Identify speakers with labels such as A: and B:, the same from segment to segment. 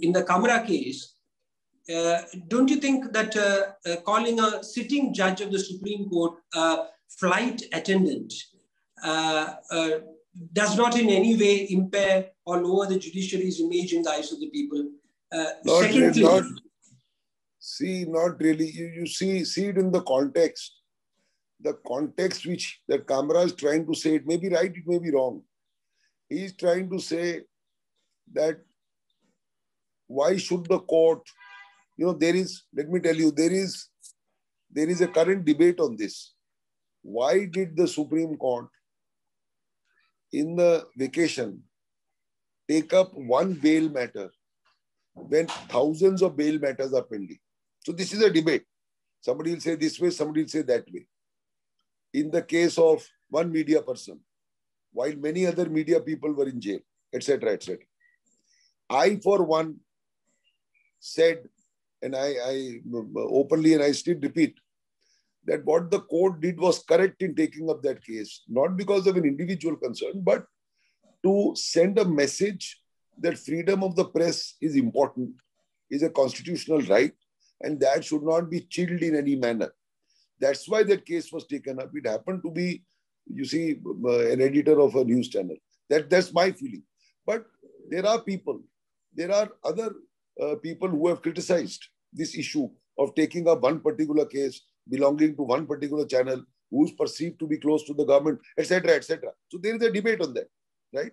A: in the Kamra case, uh, don't you think that uh, uh, calling a sitting judge of the Supreme Court a flight attendant uh, uh, does not in any way impair or lower the judiciary's image in the eyes of the people?
B: Uh, not secondly, not, see, not really. You, you see, see it in the context. The context which the Kamra is trying to say, it may be right, it may be wrong. He is trying to say that why should the court you know there is let me tell you there is there is a current debate on this. Why did the supreme court in the vacation take up one bail matter when thousands of bail matters are pending? So this is a debate. Somebody will say this way somebody will say that way. In the case of one media person while many other media people were in jail etc etc i for one said and I, I openly and I still repeat that what the court did was correct in taking up that case, not because of an individual concern, but to send a message that freedom of the press is important, is a constitutional right, and that should not be chilled in any manner. That's why that case was taken up. It happened to be, you see, uh, an editor of a news channel. That, that's my feeling. But there are people, there are other uh, people who have criticized this issue of taking up one particular case belonging to one particular channel who is perceived to be close to the government, etc., etc. So there is a debate on that, right?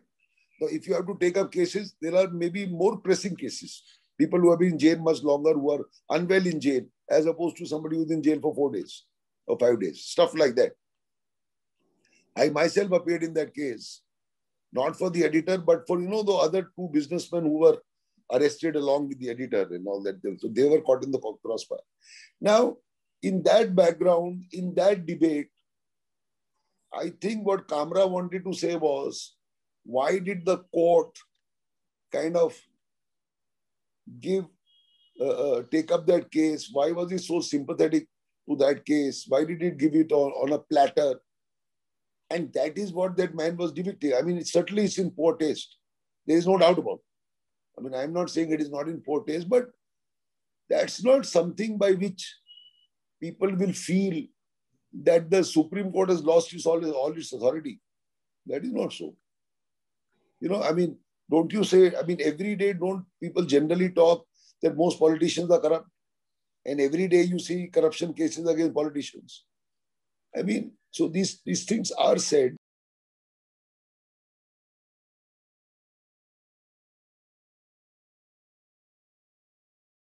B: So if you have to take up cases, there are maybe more pressing cases. People who have been in jail much longer, who are unwell in jail, as opposed to somebody who's in jail for four days or five days, stuff like that. I myself appeared in that case, not for the editor, but for you know the other two businessmen who were arrested along with the editor and all that. So they were caught in the crossfire. Now, in that background, in that debate, I think what Kamra wanted to say was, why did the court kind of give, uh, uh, take up that case? Why was he so sympathetic to that case? Why did it give it on, on a platter? And that is what that man was depicting. I mean, it certainly is in poor taste. There is no doubt about it. I mean, I'm not saying it is not in but that's not something by which people will feel that the Supreme Court has lost its, all, all its authority. That is not so. You know, I mean, don't you say, I mean, every day don't people generally talk that most politicians are corrupt? And every day you see corruption cases against politicians. I mean, so these, these things are said,